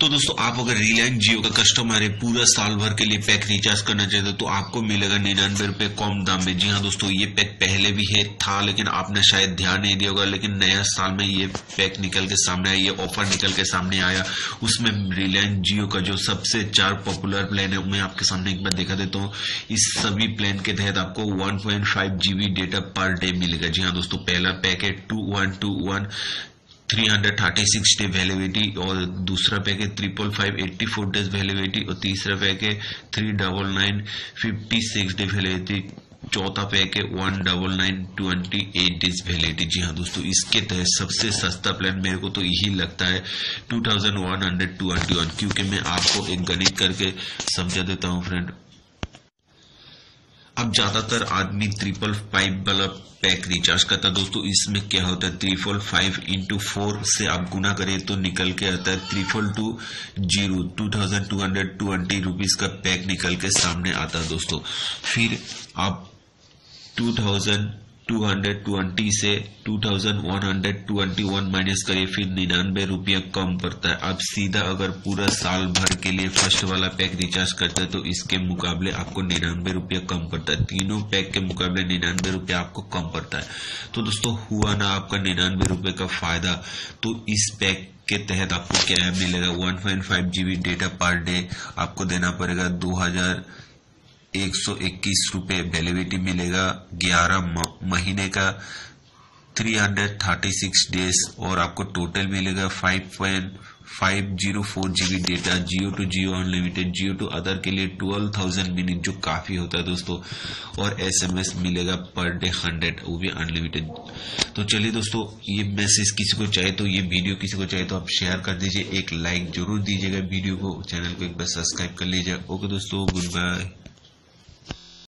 तो दोस्तों, आप अगर रिलायंस जियो का कस्टमर है, पूरा साल भर के लिए पैक रिचार्ज करना चाहते हो तो आपको मिलेगा निन्यानवे रुपए कम दाम में। जी हाँ दोस्तों, ये पैक पहले भी है, था, लेकिन आपने शायद ध्यान नहीं दिया होगा, लेकिन नया साल में ये पैक निकल के सामने आया, ये ऑफ़र निकल के सामने आया। उसमें रिलायंस जियो का जो सबसे चार पॉपुलर प्लान है, मैं आपके सामने एक बार दिखा देता हूँ। इस सभी प्लान के तहत आपको one point five GB data per day मिलेगा। जी हाँ दोस्तों, पहला पैक है two one two one three hundred thirty six day validity और दूसरा पैक है triple five eighty four days validity और तीसरा पैक है three double nine fifty six day validity चौथा पैक है one double nine twenty eight days validity जी हाँ दोस्तों, इसके तहत सबसे सस्ता प्लान मेरे को तो यही लगता है two thousand one hundred twenty one क्योंकि मैं आपको एक गणित करके समझा देता हूँ फ्रेंड अब ज़्यादातर आदमी ट्रिपल फाइव वाला पैक रिचार्ज करता है। दोस्तों, इसमें क्या होता है? ट्रिपल फाइव इंटू फोर से आप गुना करें तो निकल के आता है triple two zero two thousand two hundred twenty rupees का पैक निकल के सामने आता है दोस्तों। फिर आप टू थाउज़ेंड 220 से 2121 माइनस करिए, फिर निन्यानवे रुपया कम पड़ता है। आप सीधा अगर पूरा साल भर के लिए फ़र्स्ट वाला पैक रिचार्ज करते हैं तो इसके मुकाबले आपको निन्यानवे रुपया कम पड़ता है। तीनों पैक के मुकाबले निन्यानवे रुपया आपको कम पड़ता है। तो दोस्तों, हुआ ना आपका निन्यानवे रुपये का फ़ायदा तो इस पैक के तहत आपको क्या मिलेगा? One point five GB data per day आपको देना पड़ेगा दो हज़ार एक सौ इक्कीस रूपए वैलिडिटी मिलेगा। ग्यारह महीने का three hundred thirty six days और आपको टोटल मिलेगा five point five zero four GB data Jio to Jio unlimited Jio to other के लिए ट्वेल्व थाउज़ेंड मिनट जो काफ़ी होता है दोस्तों। और एसएमएस मिलेगा पर डे हंड्रेड वो भी अनलिमिटेड तो चलिए दोस्तों, ये मैसेज किसी को चाहिए तो ये वीडियो किसी को चाहिए तो आप शेयर कर दीजिए। एक लाइक ज़रूर दीजिएगा वीडियो को चैनल को एक बार सब्सक्राइब कर लीजिए ओके दोस्तों गुड बाय